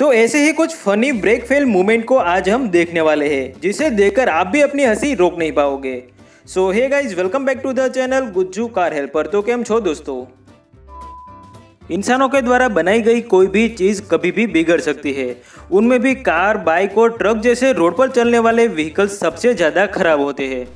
तो ऐसे ही कुछ फनी ब्रेक फेल मूवमेंट को आज हम देखने वाले हैं, जिसे देखकर आप भी अपनी हँसी रोक नहीं पाओगे। So hey guys welcome back to the channel Gujju car helper तो केम छो दोस्तों? इंसानों के द्वारा बनाई गई कोई भी चीज़ कभी भी बिगड़ सकती है। उनमें भी कार बाइक और ट्रक जैसे रोड पर चलने वाले व्हीकल्स सबसे ज़्यादा खराब होते हैं।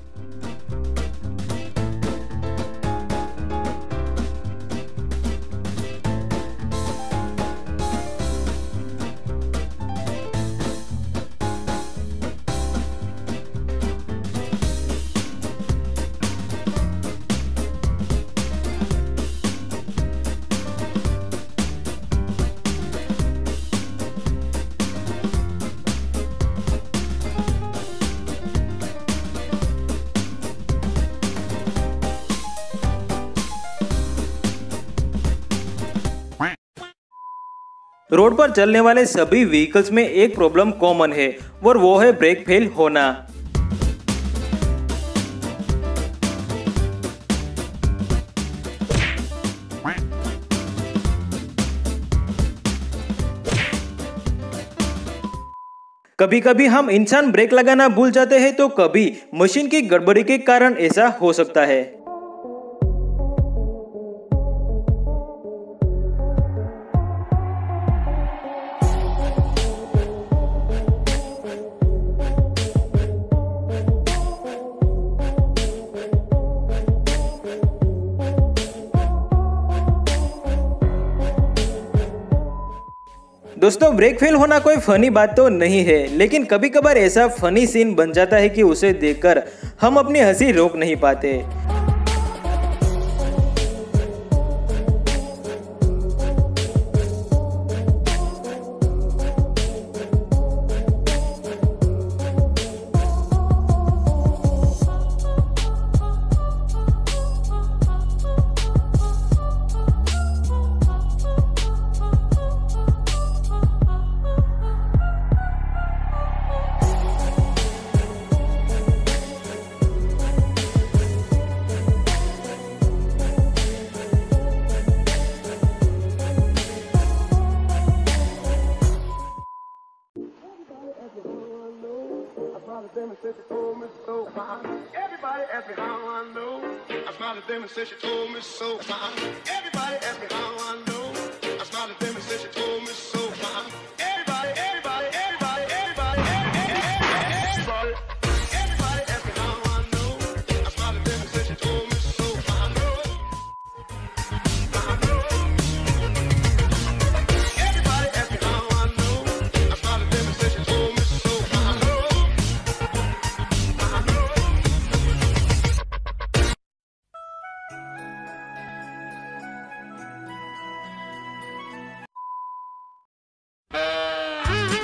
रोड पर चलने वाले सभी व्हीकल्स में एक प्रॉब्लम कॉमन है, और वो है ब्रेक फेल होना। कभी कभी हम इंसान ब्रेक लगाना भूल जाते हैं तो कभी मशीन की गड़बड़ी के कारण ऐसा हो सकता है। दोस्तों ब्रेक फेल होना कोई फनी बात तो नहीं है, लेकिन कभी कभार ऐसा फनी सीन बन जाता है कि उसे देखकर हम अपनी हँसी रोक नहीं पाते। Everybody ask me how I know. I smiled at them and said she told me so. Everybody ask me how I know. I smiled at them and said she told me so.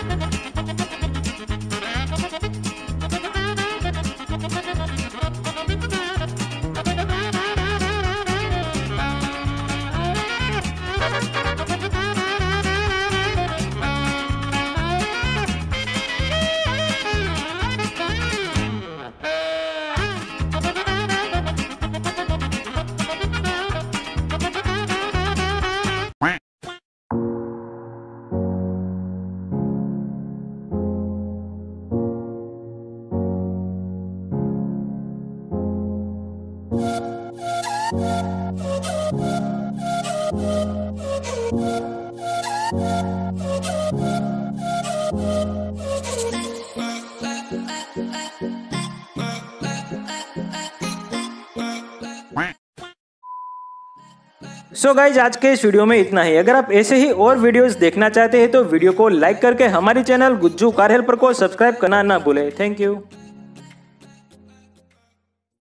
Bye. So so guys आज के इस video में इतना ही। अगर आप ऐसे ही और videos देखना चाहते हैं तो वीडियो को लाइक करके हमारी चैनल गुज्जू कार हेल्पर को सब्सक्राइब करना ना भूलें। Thank you